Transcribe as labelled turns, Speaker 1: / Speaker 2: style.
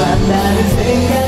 Speaker 1: But that. is thinking